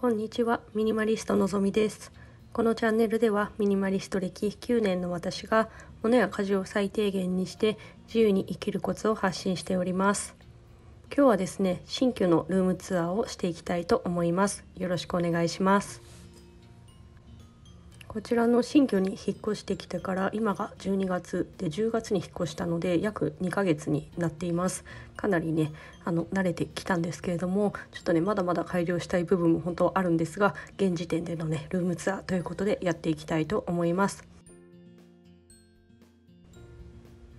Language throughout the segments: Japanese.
こんにちは。ミニマリストのぞみです。このチャンネルではミニマリスト歴9年の私が物や家事を最低限にして自由に生きるコツを発信しております。今日はですね新居のルームツアーをしていきたいと思います。よろしくお願いします。こちらの新居に引っ越してきてから今が12月で10月に引っ越したので約2ヶ月になっています。かなりねあの慣れてきたんですけれどもちょっとねまだまだ改良したい部分も本当あるんですが現時点でのねルームツアーということでやっていきたいと思います。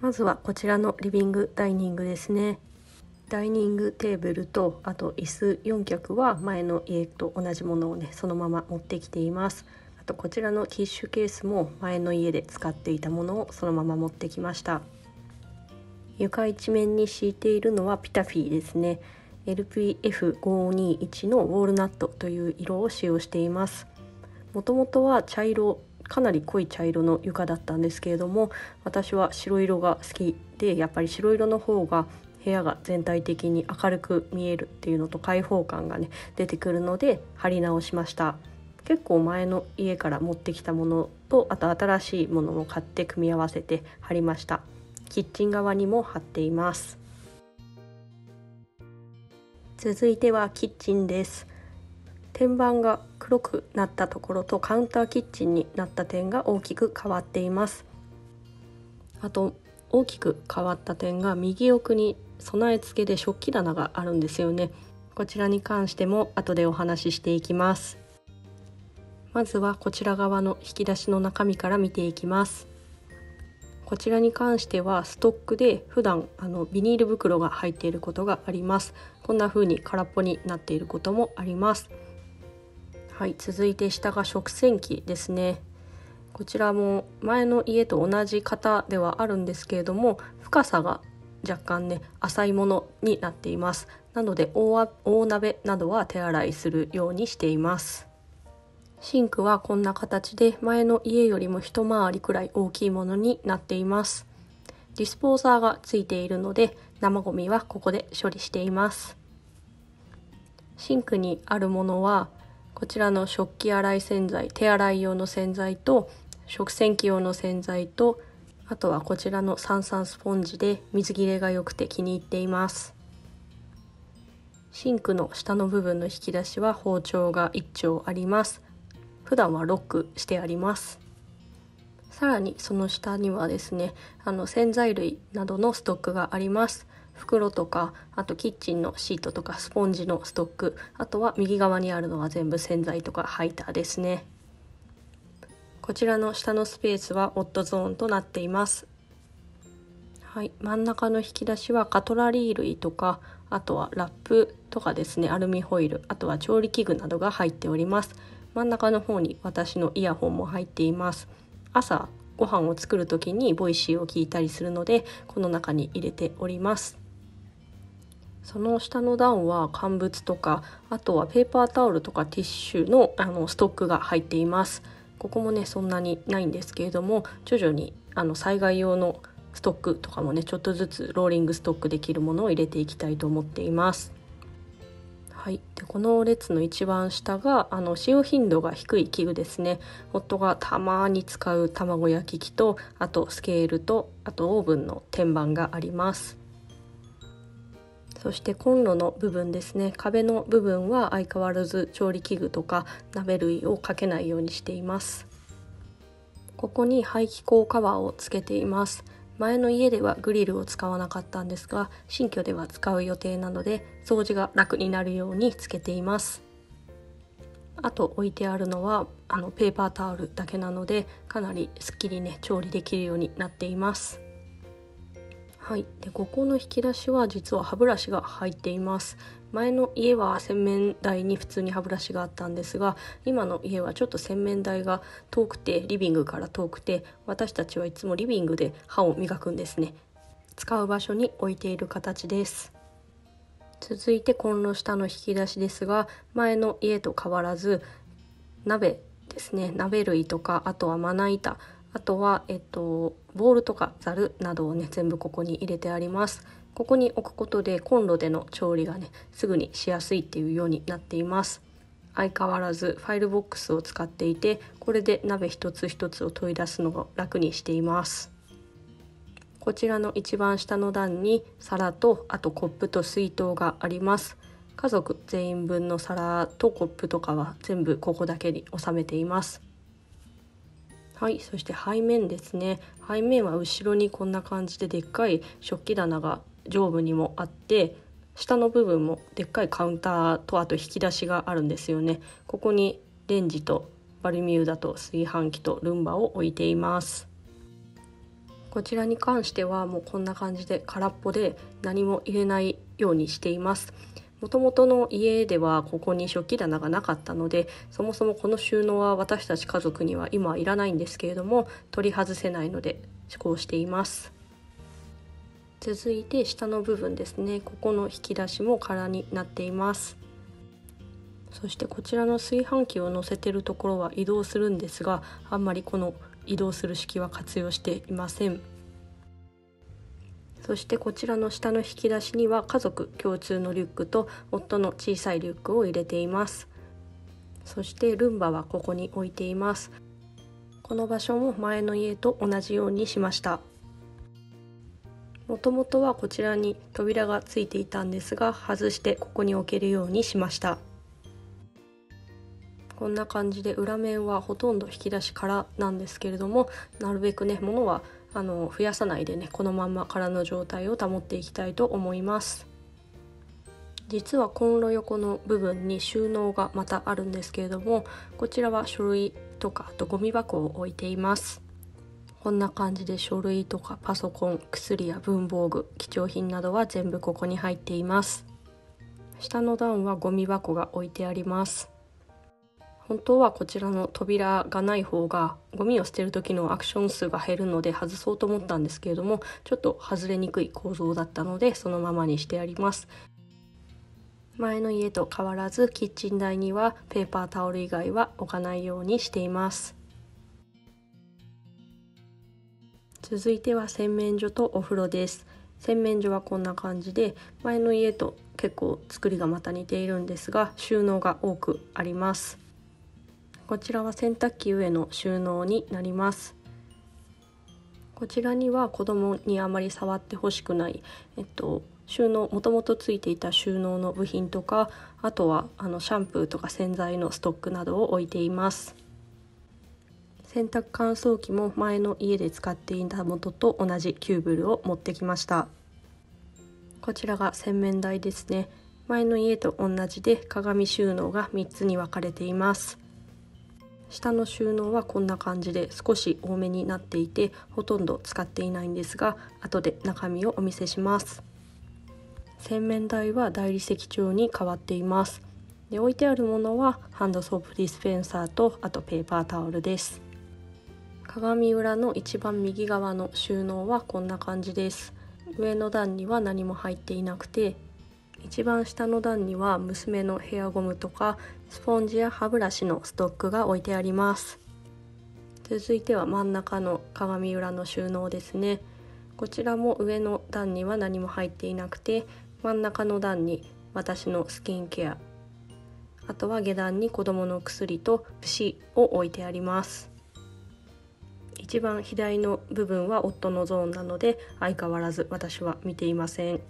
まずはこちらのリビングダイニングですね。ダイニングテーブルとあと椅子4脚は前の家と同じものをねそのまま持ってきています。あとこちらのティッシュケースも前の家で使っていたものをそのまま持ってきました。床一面に敷いているのはピタフィーですね。LPF521 のウォールナットという色を使用しています。もともとは茶色かなり濃い茶色の床だったんですけれども私は白色が好きでやっぱり白色の方が部屋が全体的に明るく見えるっていうのと開放感がね出てくるので貼り直しました。結構前の家から持ってきたものとあと新しいものも買って組み合わせて貼りました。キッチン側にも貼っています。続いてはキッチンです。天板が黒くなったところとカウンターキッチンになった点が大きく変わっています。あと大きく変わった点が右奥に備え付けで食器棚があるんですよね。こちらに関しても後でお話ししていきます。まずはこちら側の引き出しの中身から見ていきます。こちらに関してはストックで普段あのビニール袋が入っていることがあります。こんな風に空っぽになっていることもあります。はい続いて下が食洗機ですね。こちらも前の家と同じ型ではあるんですけれども深さが若干ね浅いものになっています。なので大鍋などは手洗いするようにしています。シンクはこんな形で前の家よりも一回りくらい大きいものになっています。ディスポーザーがついているので生ゴミはここで処理しています。シンクにあるものはこちらの食器洗い洗剤、手洗い用の洗剤と食洗機用の洗剤とあとはこちらのサンサンスポンジで水切れが良くて気に入っています。シンクの下の部分の引き出しは包丁が1丁あります。普段はロックしてあります。さらにその下にはですねあの洗剤類などのストックがあります。袋とかあとキッチンのシートとかスポンジのストックあとは右側にあるのは全部洗剤とかハイターですね。こちらの下のスペースはオットゾーンとなっています。はい真ん中の引き出しはカトラリー類とかあとはラップとかですねアルミホイルあとは調理器具などが入っております。真ん中の方に私のイヤホンも入っています。朝ご飯を作る時に Voicy を聞いたりするのでこの中に入れております。その下の段は乾物とかあとはペーパータオルとかティッシュのあのストックが入っています。ここもねそんなにないんですけれども徐々にあの災害用のストックとかもねちょっとずつローリングストックできるものを入れていきたいと思っています。はい、でこの列の一番下があの使用頻度が低い器具ですね。夫がたまに使う卵焼き器とあとスケールとあとオーブンの天板があります。そしてコンロの部分ですね。壁の部分は相変わらず調理器具とか鍋類をかけないようにしています。ここに排気口カバーをつけています。前の家ではグリルを使わなかったんですが新居では使う予定なので掃除が楽になるようにつけています。あと置いてあるのはあのペーパータオルだけなのでかなりすっきりね調理できるようになっています。はい。でここの引き出しは実は歯ブラシが入っています。前の家は洗面台に普通に歯ブラシがあったんですが今の家はちょっと洗面台が遠くてリビングから遠くて私たちはいつもリビングで歯を磨くんですね。使う場所に置いている形です。続いてコンロ下の引き出しですが前の家と変わらず鍋ですね。鍋類とかあとはまな板。あとは、えっと、ボウルとかざるなどをね全部ここに入れてあります。ここに置くことでコンロでの調理がねすぐにしやすいっていうようになっています。相変わらずファイルボックスを使っていてこれで鍋一つ一つを取り出すのが楽にしています。こちらの一番下の段に皿とあとコップと水筒があります。家族全員分の皿とコップとかは全部ここだけに収めています。はいそして背面ですね。背面は後ろにこんな感じででっかい食器棚が上部にもあって下の部分もでっかいカウンターとあと引き出しがあるんですよね。ここにレンジとバルミューダと炊飯器とルンバを置いています。こちらに関してはもうこんな感じで空っぽで何も入れないようにしています。もともとの家ではここに食器棚がなかったのでそもそもこの収納は私たち家族には今はいらないんですけれども取り外せないので試行しています。続いて下の部分ですね。ここの引き出しも空になっています。そしてこちらの炊飯器を載せてるところは移動するんですがあんまりこの移動する式は活用していません。そしてこちらの下の引き出しには家族共通のリュックと夫の小さいリュックを入れています。そしてルンバはここに置いています。この場所も前の家と同じようにしました。もともとはこちらに扉がついていたんですが外してここに置けるようにしました。こんな感じで裏面はほとんど引き出しからなんですけれどもなるべくね物はあの増やさないでねこのまま空の状態を保っていきたいと思います。実はコンロ横の部分に収納がまたあるんですけれどもこちらは書類とかあとゴミ箱を置いています。こんな感じで書類とかパソコン薬や文房具貴重品などは全部ここに入っています。下の段はゴミ箱が置いてあります。本当はこちらの扉がない方がゴミを捨てる時のアクション数が減るので外そうと思ったんですけれどもちょっと外れにくい構造だったのでそのままにしてあります。前の家と変わらずキッチン台にはペーパータオル以外は置かないようにしています。続いては洗面所とお風呂です。洗面所はこんな感じで前の家と結構作りがまた似ているんですが収納が多くあります。こちらは洗濯機上の収納になります。こちらには子供にあまり触ってほしくない、えっと、収納もともとついていた収納の部品とかあとはあのシャンプーとか洗剤のストックなどを置いています。洗濯乾燥機も前の家で使っていた元と同じキューブルを持ってきました。こちらが洗面台ですね。前の家と同じで鏡収納が3つに分かれています。下の収納はこんな感じで少し多めになっていてほとんど使っていないんですが後で中身をお見せします。洗面台は大理石調に変わっています。で置いてあるものはハンドソープディスペンサーとあとペーパータオルです。鏡裏の一番右側の収納はこんな感じです。上の段には何も入っていなくて一番下の段には娘のヘアゴムとかスポンジや歯ブラシのストックが置いてあります。続いては真ん中の鏡裏の収納ですね。こちらも上の段には何も入っていなくて真ん中の段に私のスキンケア。あとは下段に子供の薬と櫛を置いてあります。一番左の部分は夫のゾーンなので相変わらず私は見ていません。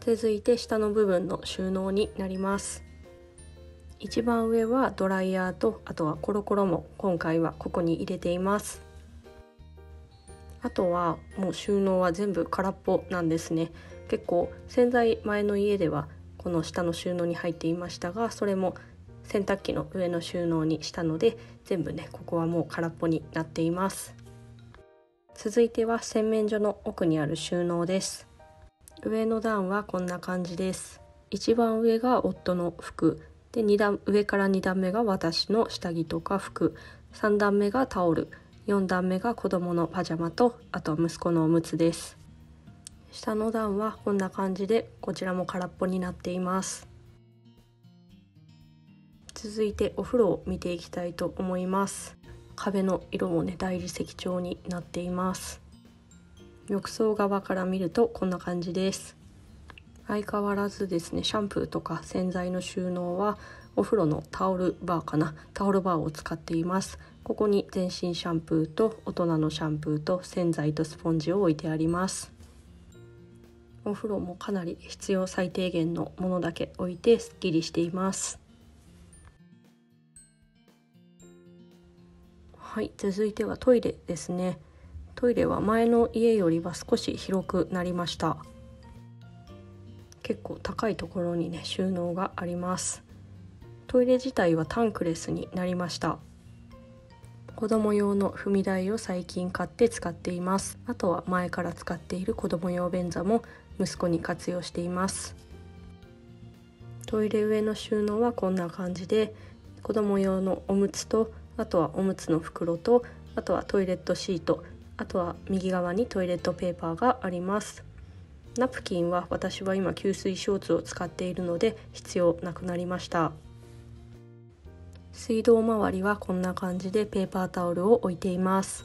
続いて下の部分の収納になります。一番上はドライヤーとあとはコロコロも今回はここに入れています。あとはもう収納は全部空っぽなんですね。結構洗剤前の家ではこの下の収納に入っていましたがそれも洗濯機の上の収納にしたので全部ねここはもう空っぽになっています。続いては洗面所の奥にある収納です。上の段はこんな感じです。一番上が夫の服。で2段上から2段目が私の下着とか服。3段目がタオル。4段目が子供のパジャマとあと息子のおむつです。下の段はこんな感じでこちらも空っぽになっています。続いてお風呂を見ていきたいと思います。壁の色もね大理石調になっています。浴槽側から見るとこんな感じです。相変わらずですねシャンプーとか洗剤の収納はお風呂のタオルバーかな。タオルバーを使っています。ここに全身シャンプーと大人のシャンプーと洗剤とスポンジを置いてあります。お風呂もかなり必要最低限のものだけ置いてすっきりしています。はい続いてはトイレですね。トイレは前の家よりは少し広くなりました。結構高いところにね収納があります。トイレ自体はタンクレスになりました。子供用の踏み台を最近買って使っています。あとは前から使っている子供用便座も息子に活用しています。トイレ上の収納はこんな感じで子供用のおむつとあとはおむつの袋とあとはトイレットシートあとは右側にトイレットペーパーがあります。ナプキンは私は今吸水ショーツを使っているので必要なくなりました。水道周りはこんな感じでペーパータオルを置いています。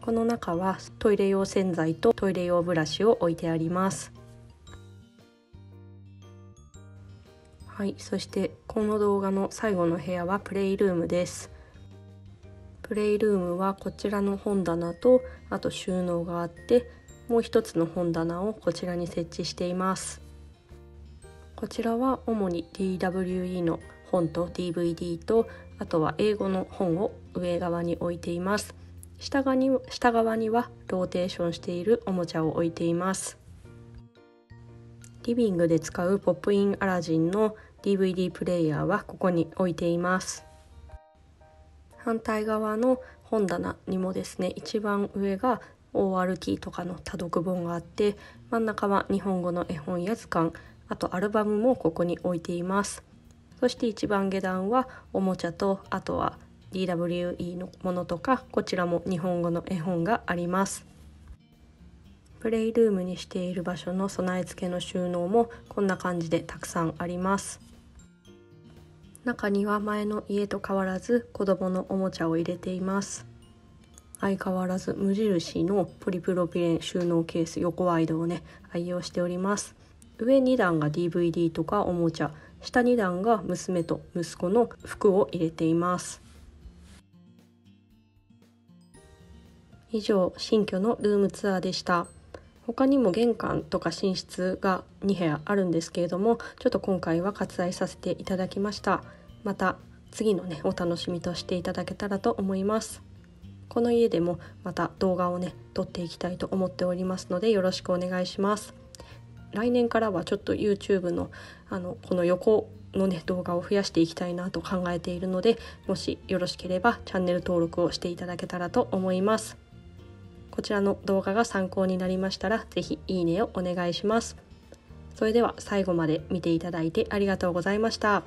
この中はトイレ用洗剤とトイレ用ブラシを置いてあります。はいそしてこの動画の最後の部屋はプレイルームです。プレイルームはこちらの本棚とあと収納があってもう一つの本棚をこちらに設置しています。こちらは主に DWE の本と DVD とあとは英語の本を上側に置いています。下側に下側にはローテーションしているおもちゃを置いています。リビングで使うポップインアラジンの DVD プレイヤーはここに置いています。反対側の本棚にもですね一番上が OR キーとかの多読本があって真ん中は日本語の絵本や図鑑あとアルバムもここに置いています。そして一番下段はおもちゃとあとは DWE のものとかこちらも日本語の絵本があります。プレイルームにしている場所の備え付けの収納もこんな感じでたくさんあります。中には前の家と変わらず子供のおもちゃを入れています。相変わらず無印のポリプロピレン収納ケース横ワイドをね愛用しております。上2段が DVD とかおもちゃ下2段が娘と息子の服を入れています。以上新居のルームツアーでした。他にも玄関とか寝室が2部屋あるんですけれどもちょっと今回は割愛させていただきました。また次のねお楽しみとしていただけたらと思います。この家でもまた動画をね撮っていきたいと思っておりますのでよろしくお願いします。来年からはちょっと YouTube のあのこの横のね動画を増やしていきたいなと考えているのでもしよろしければチャンネル登録をしていただけたらと思います。こちらの動画が参考になりましたら是非いいねをお願いしますそれでは最後まで見ていただいてありがとうございました。